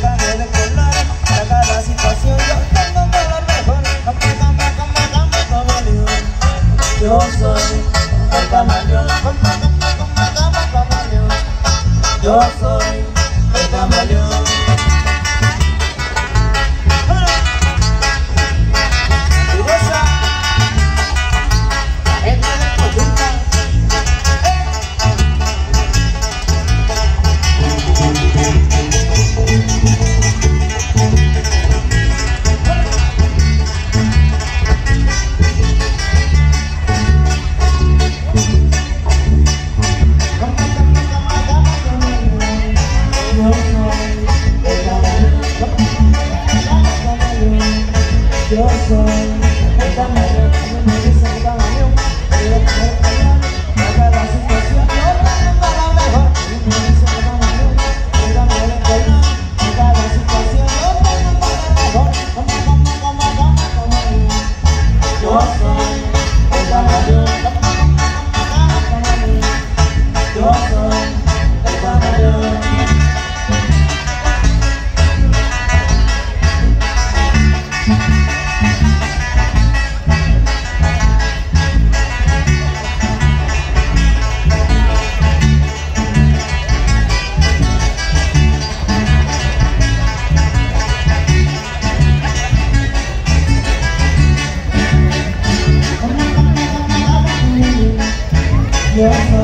cambio de color, a cada situación yo tengo un mejor. Camaleón. Yo soy el camaleón, cama, cama, cama, cama, camaleón. Yo soy el camaleón. Yo soy Yo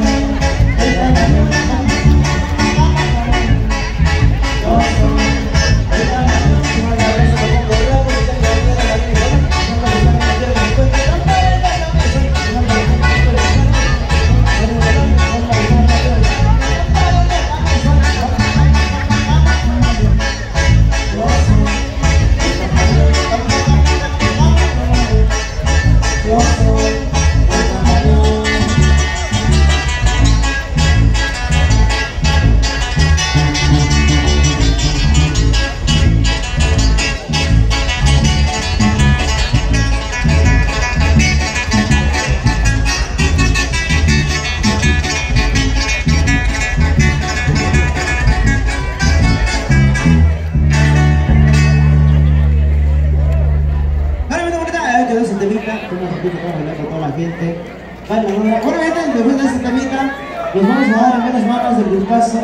quedó ese temita, como un poquito para bailar con toda la gente. Vale, bueno, gente, después de ese temita, nos vamos a dar a menos manos del grupazo.